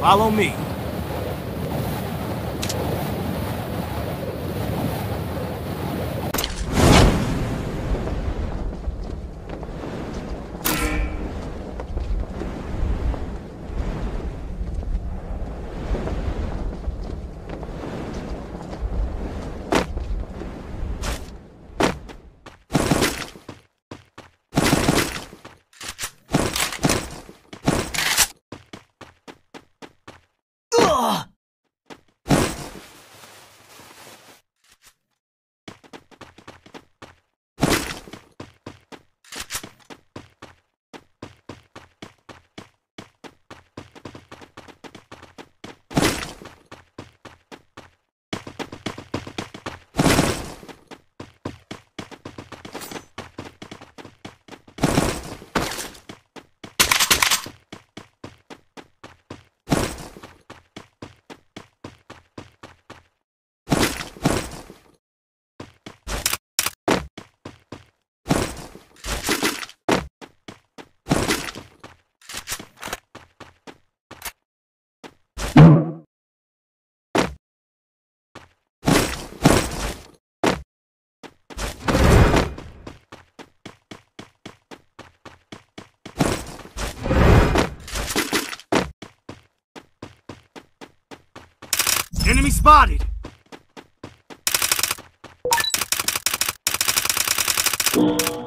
Follow me. Enemy spotted! Oh.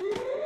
Mm-hmm.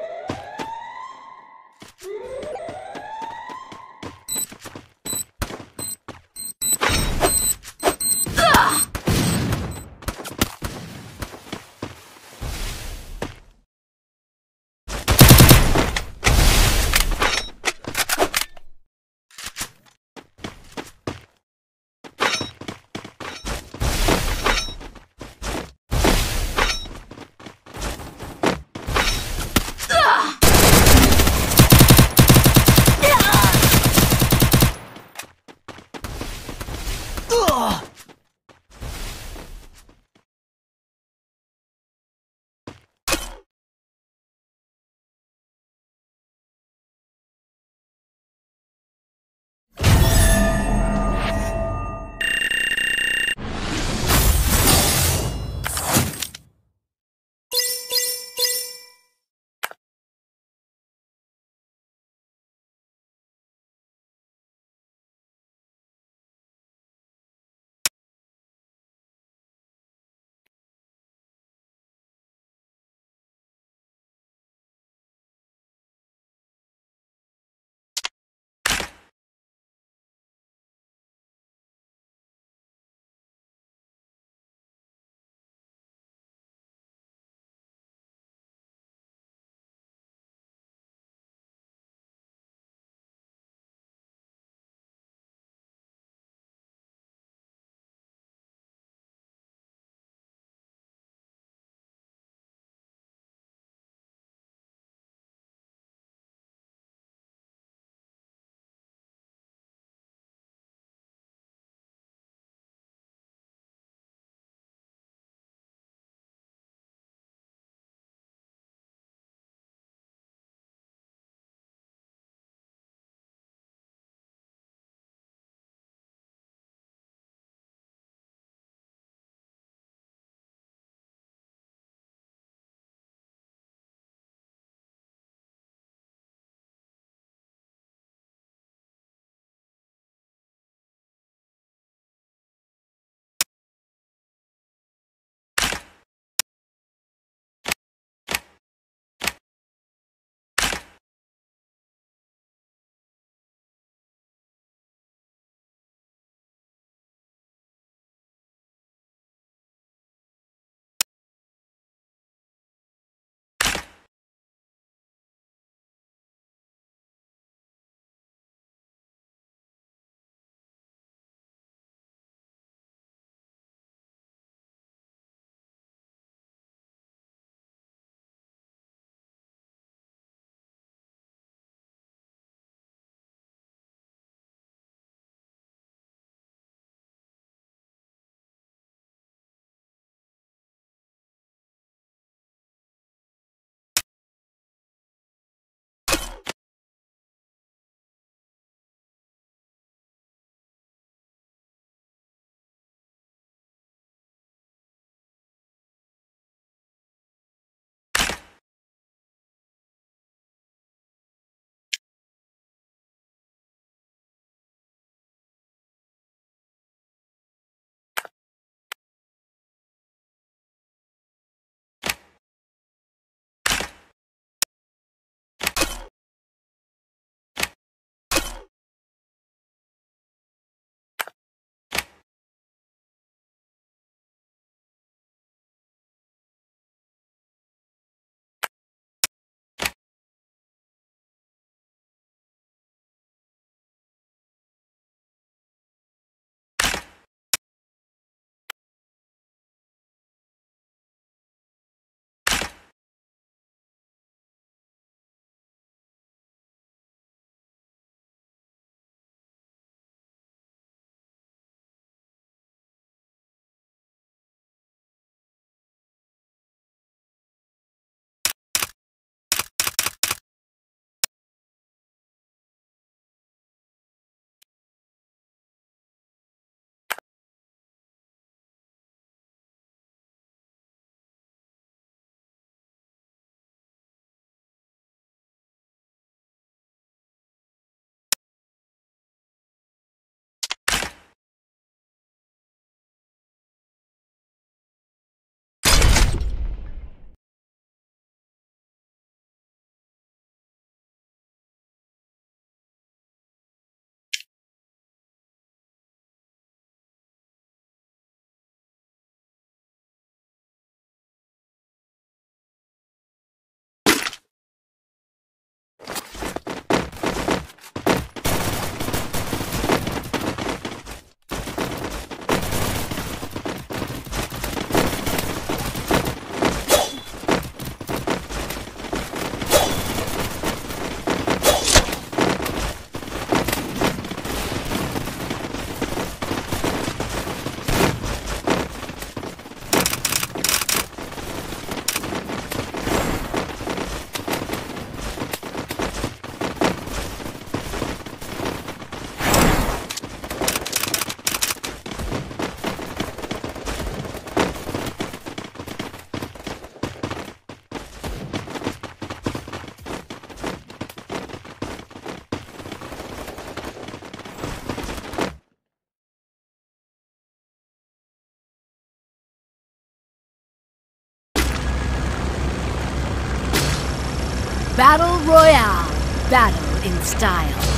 Battle Royale. Battle in style.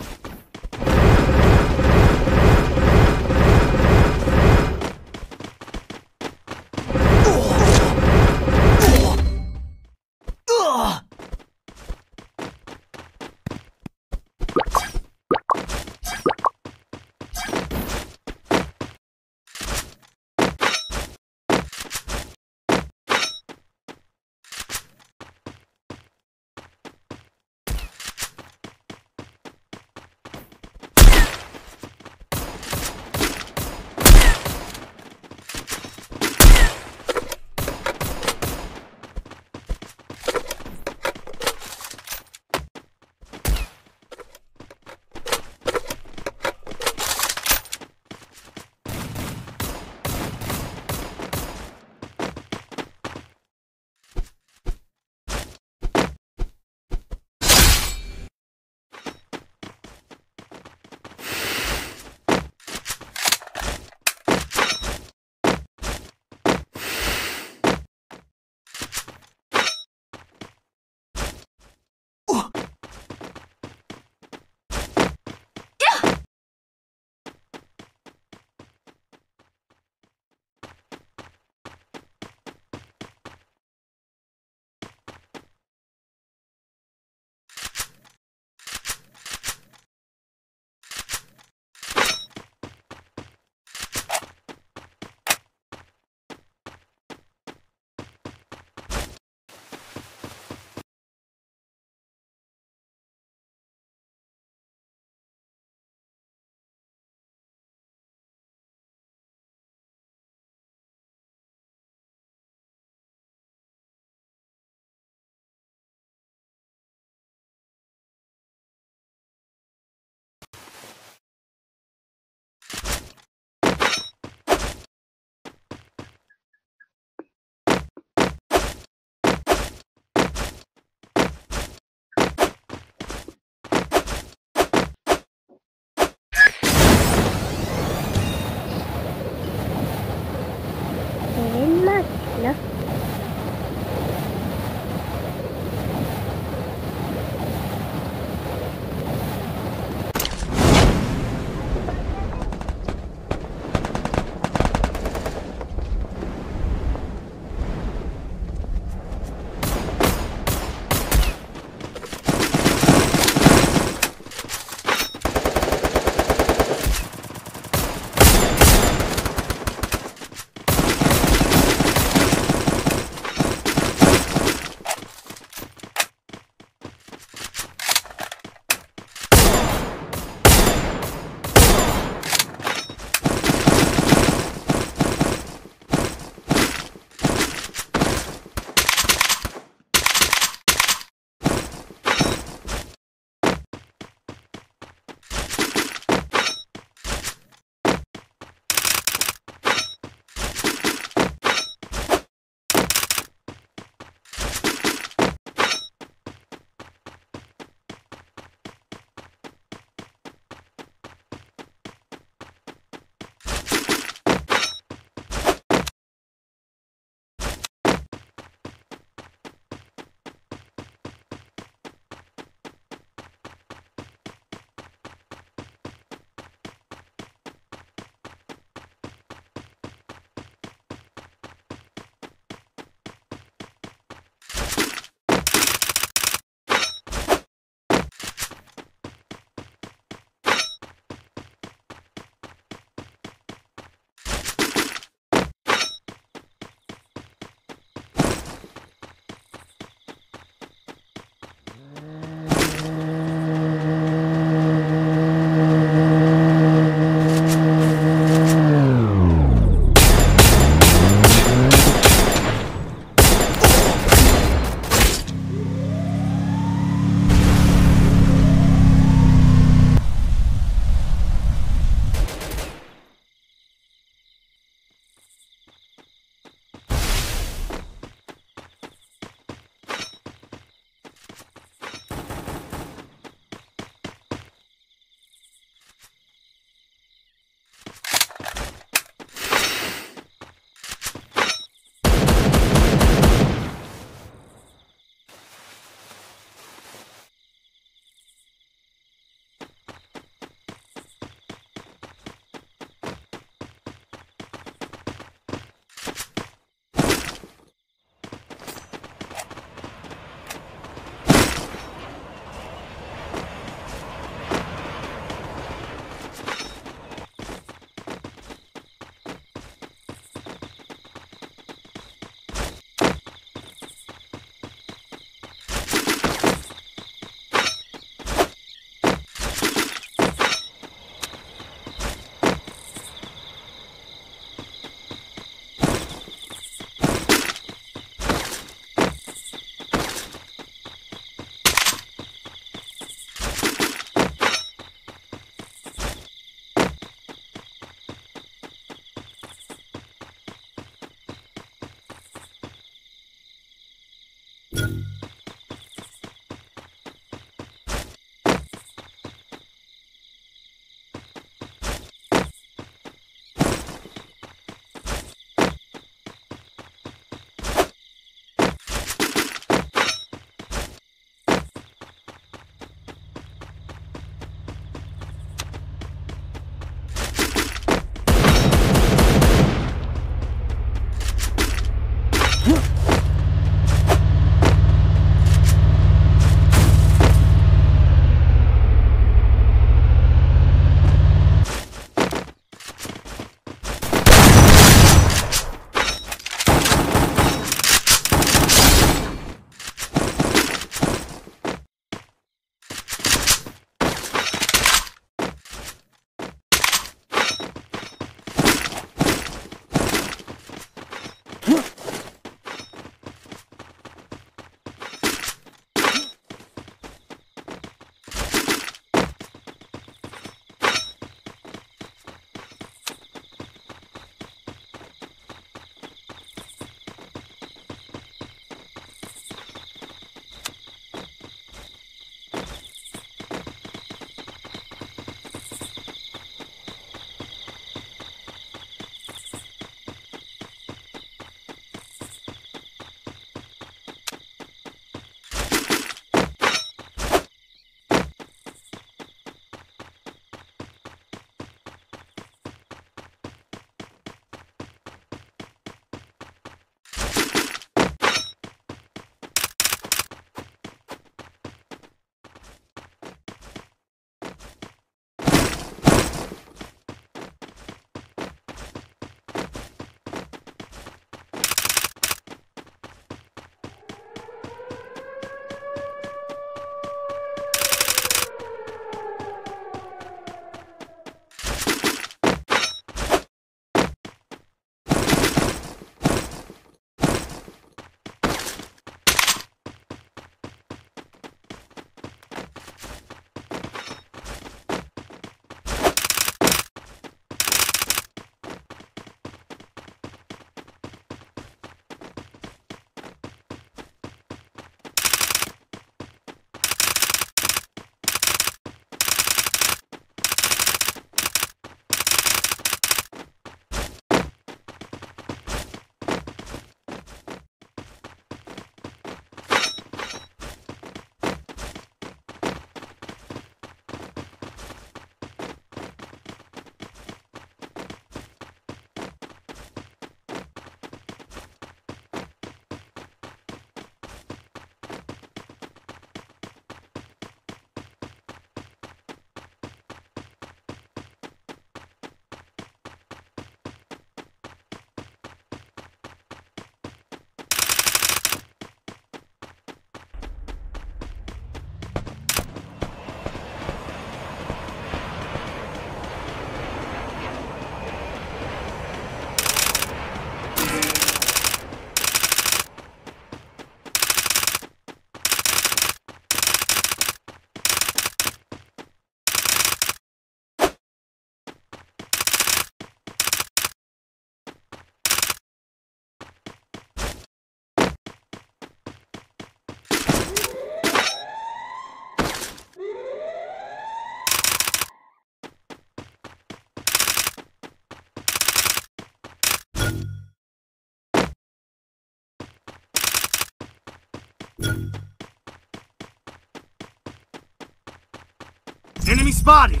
Enemy spotted!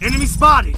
Enemy spotted!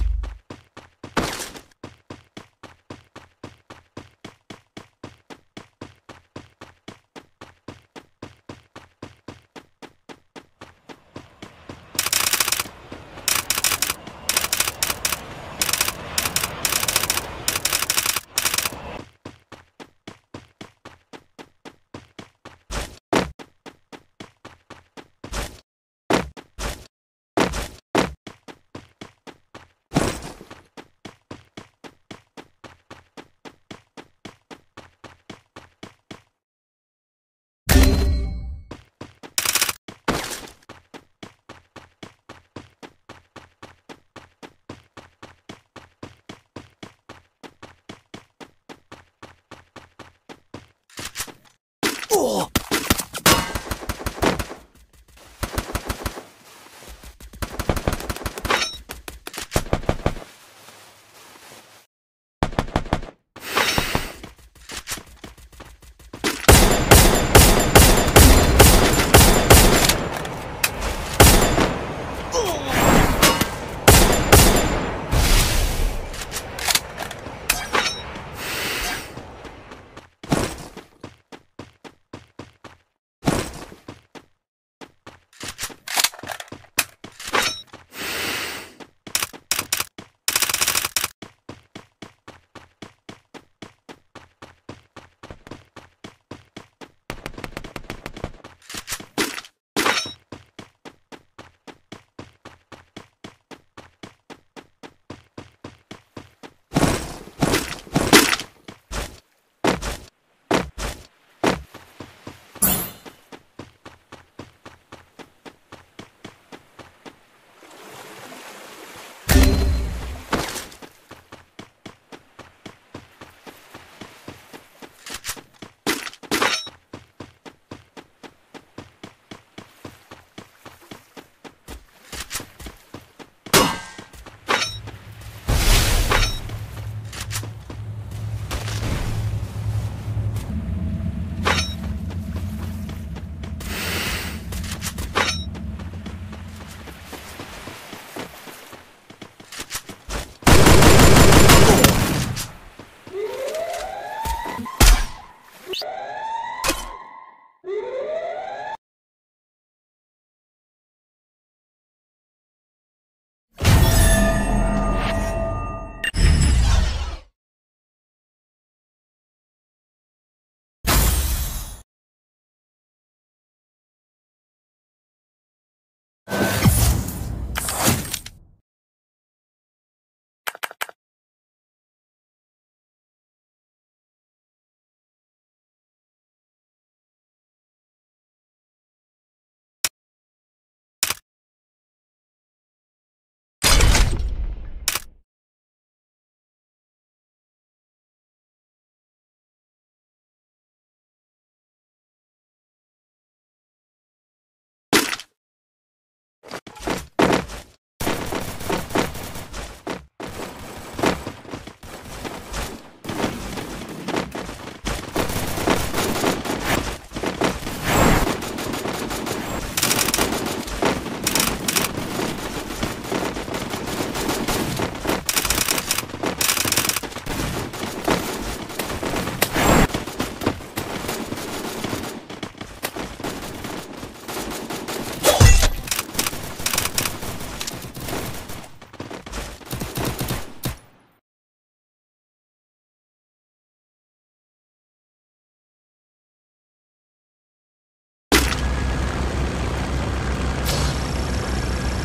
Oh!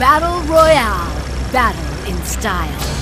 Battle Royale. Battle in style.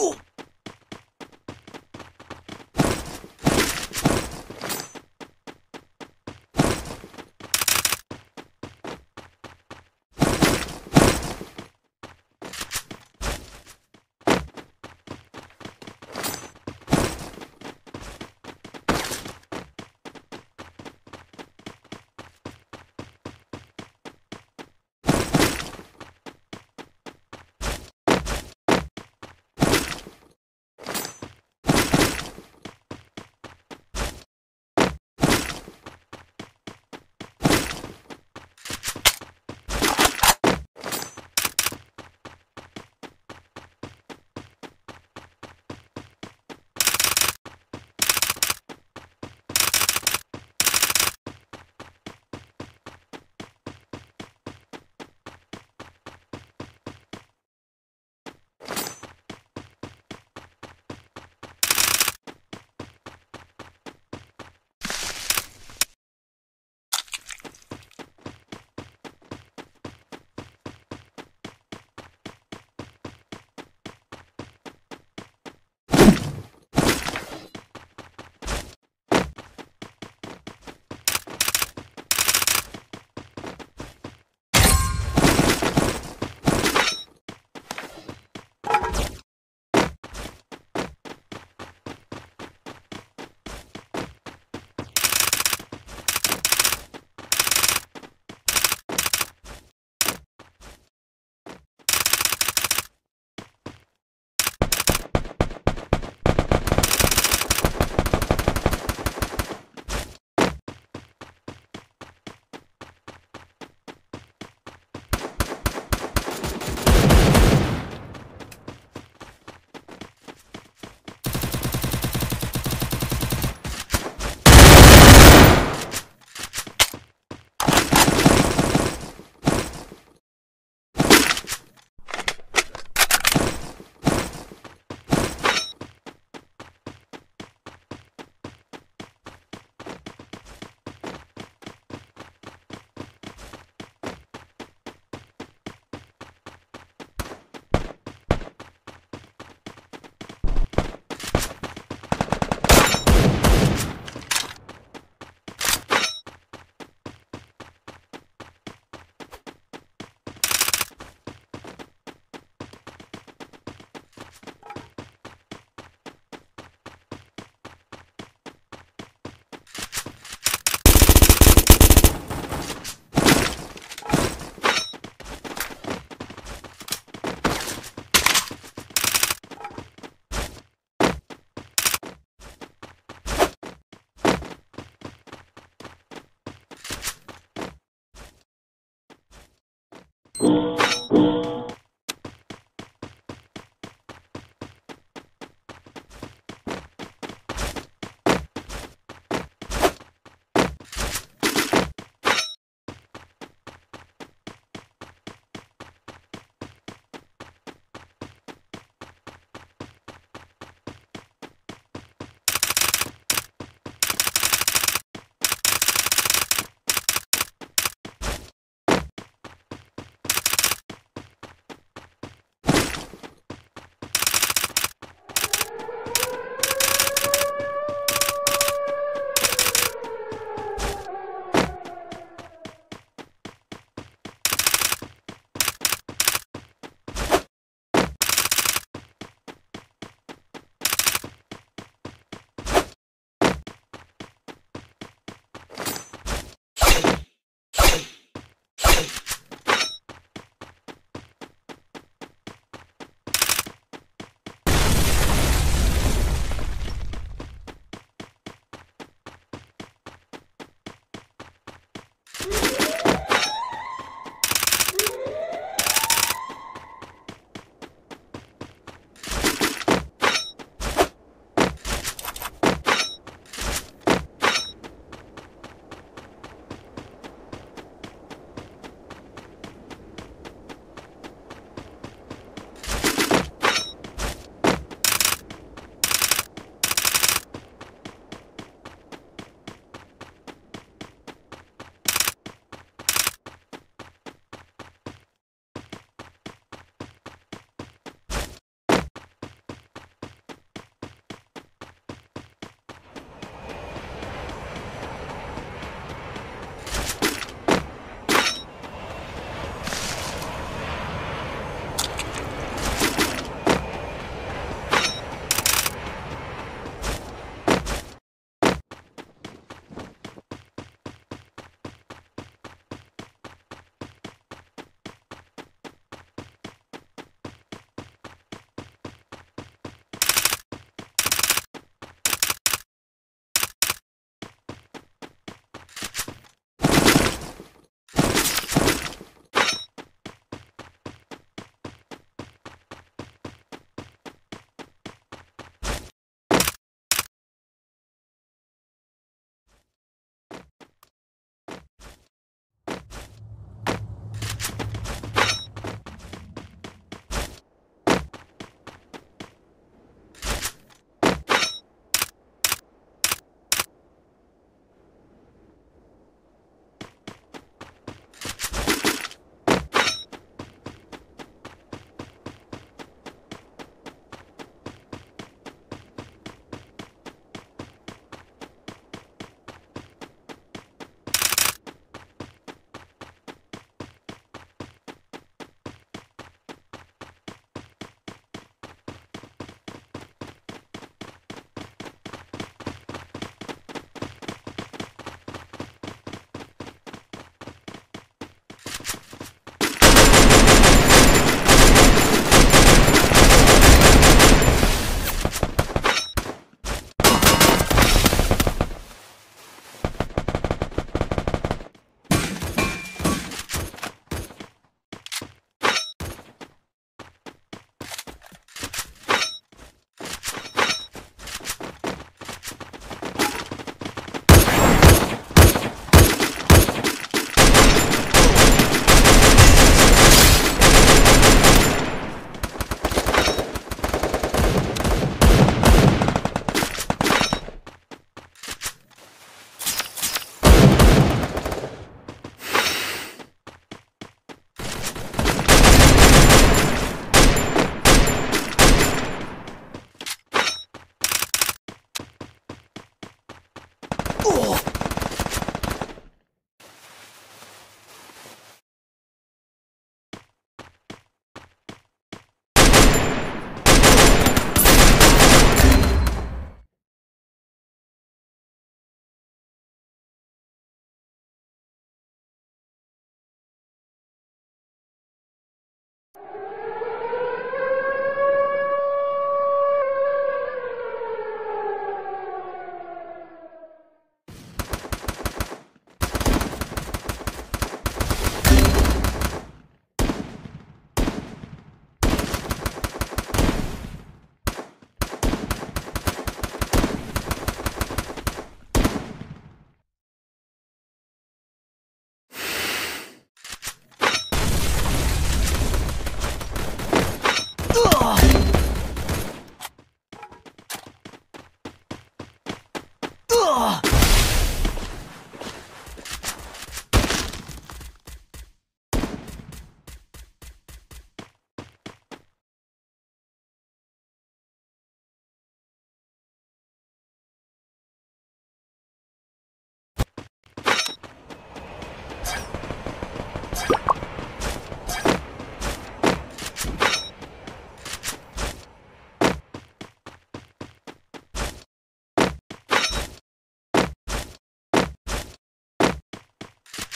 Ooh.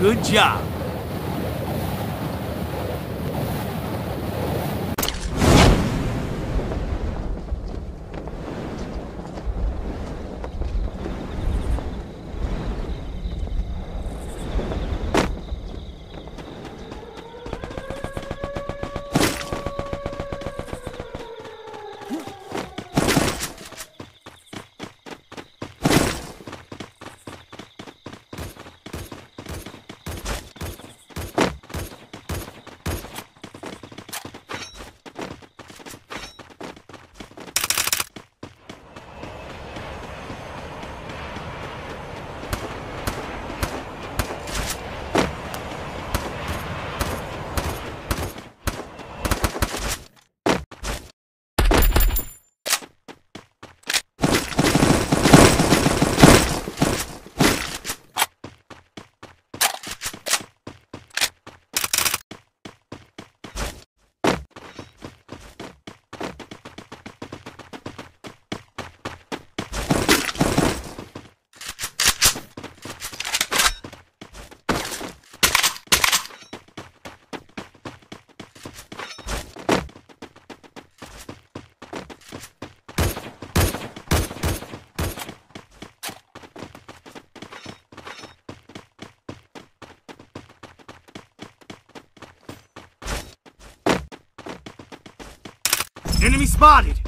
Good job. Enemy spotted!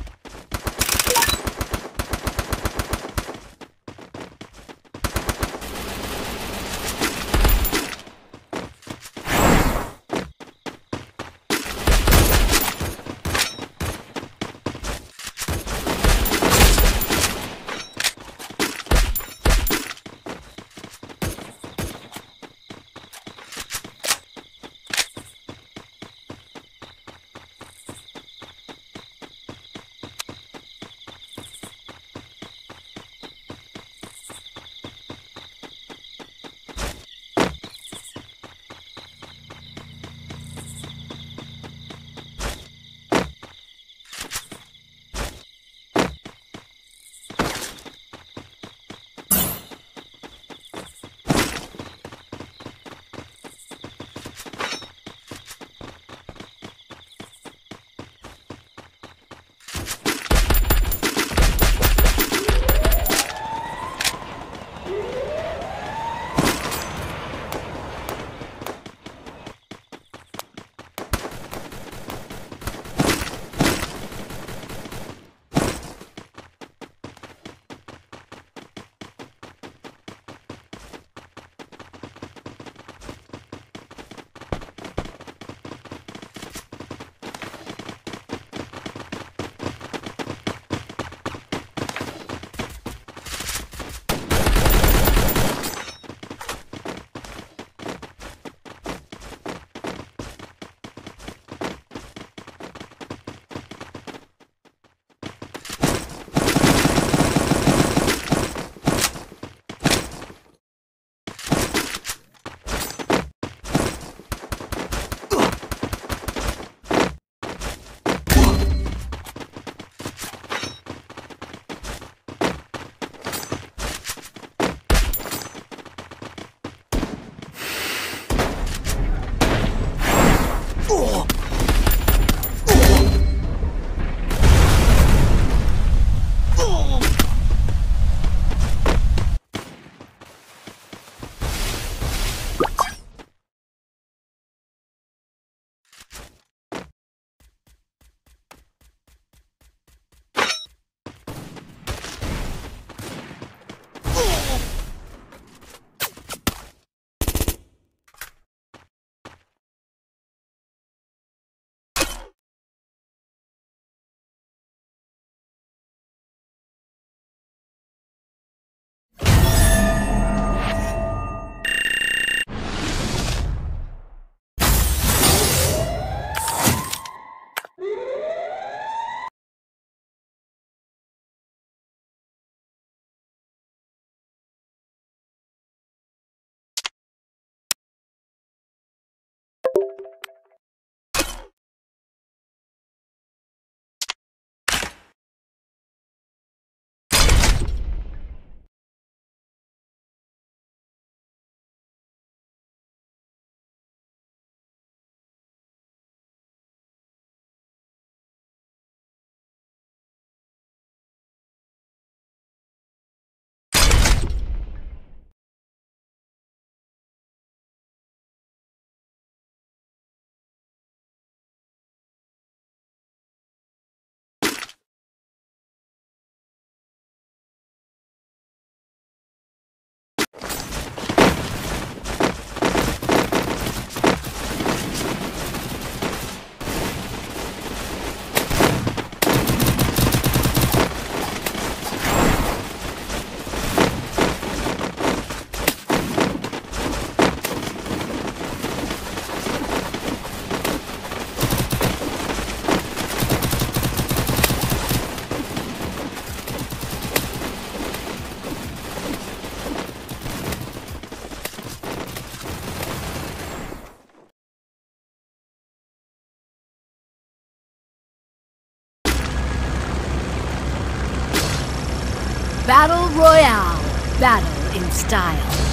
Battle Royale. Battle in style.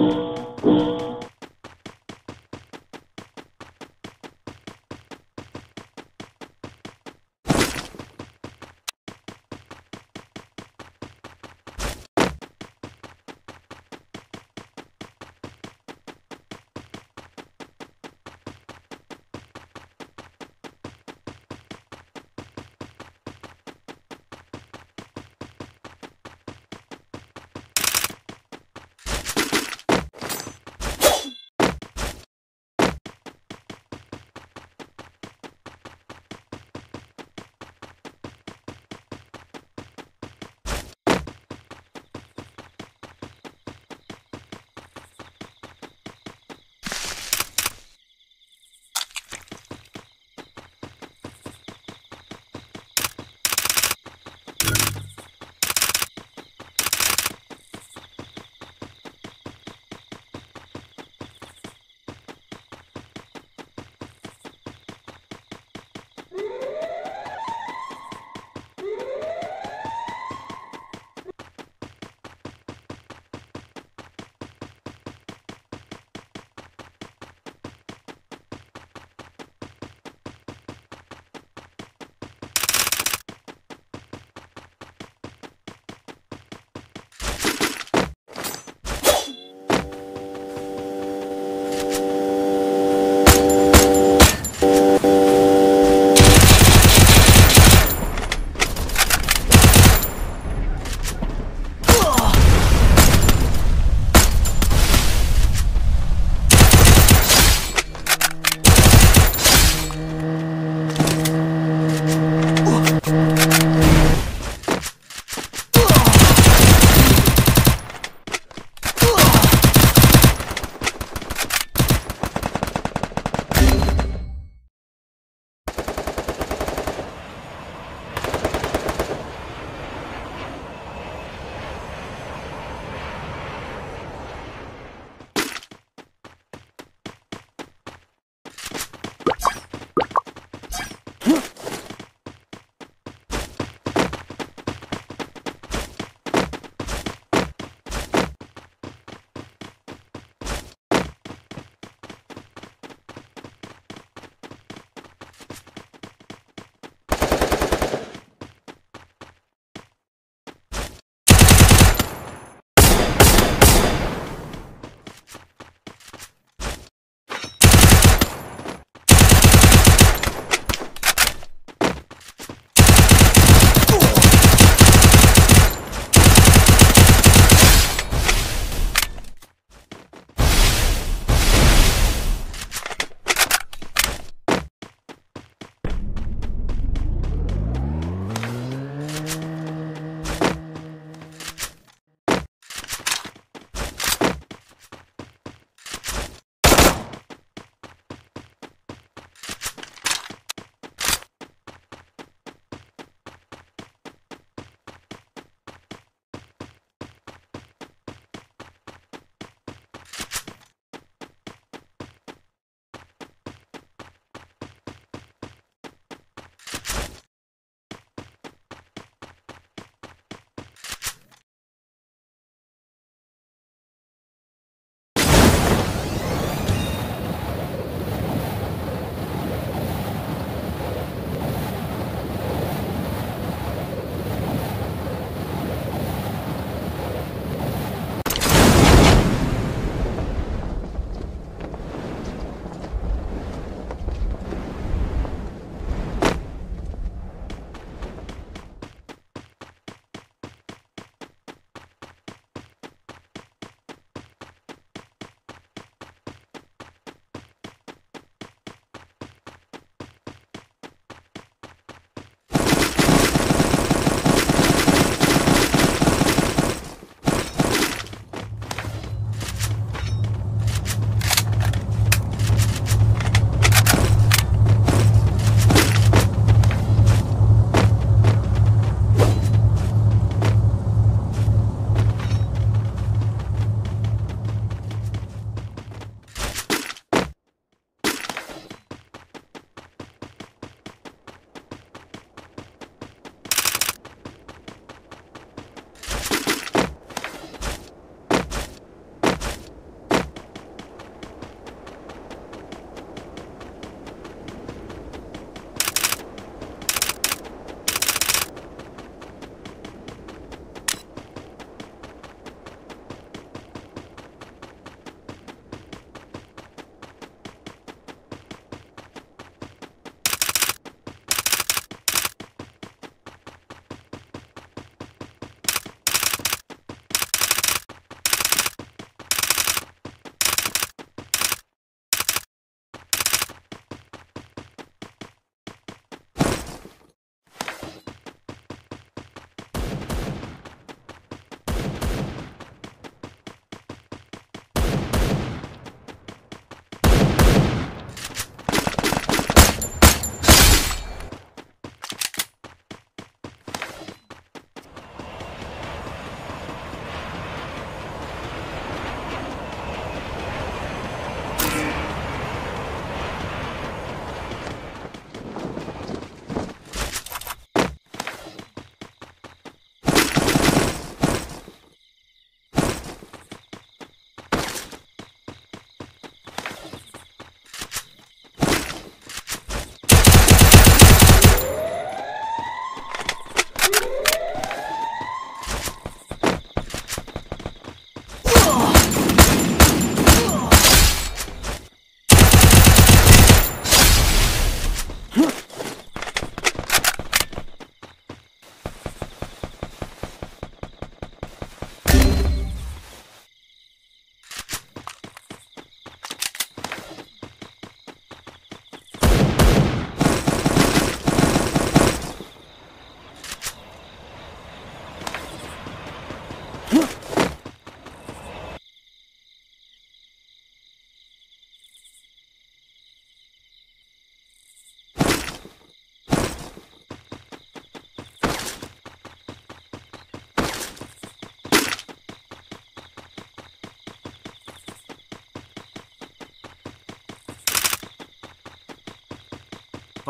Música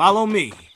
Follow me.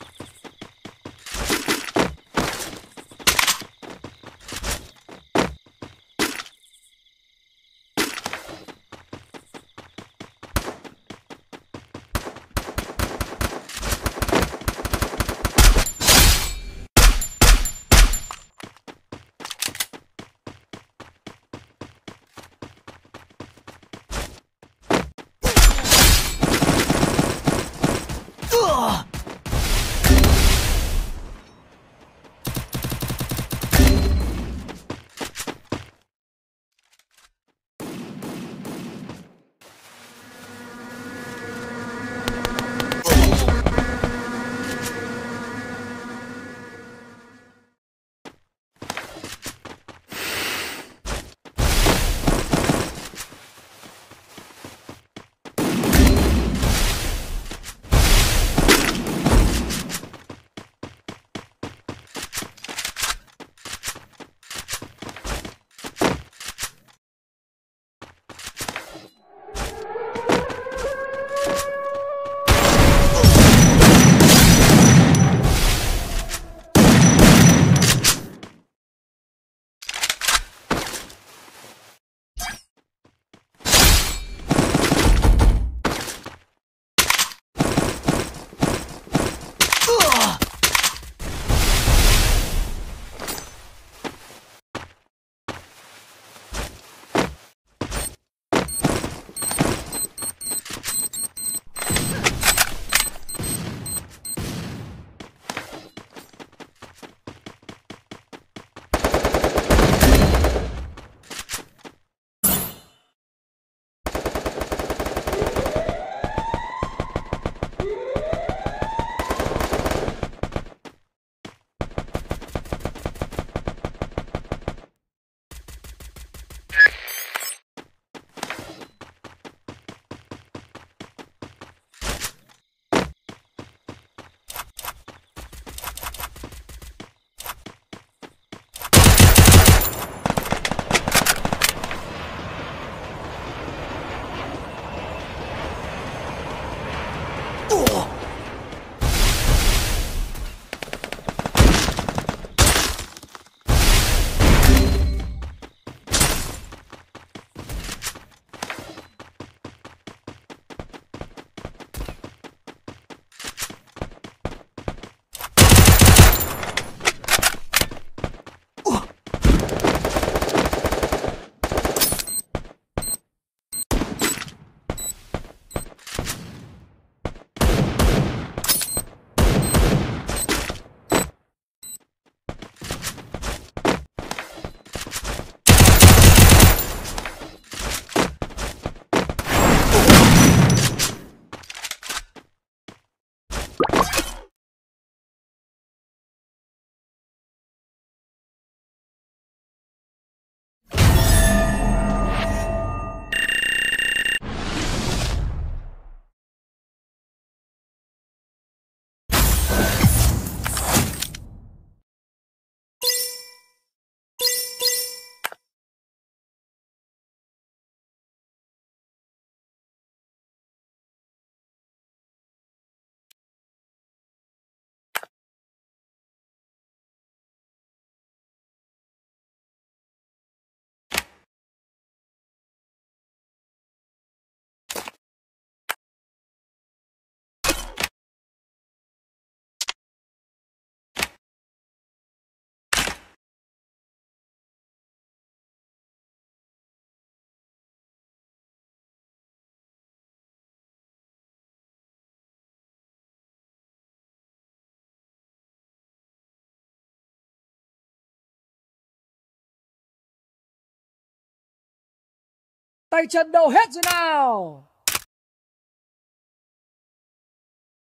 Tay chân đâu hết rồi nào?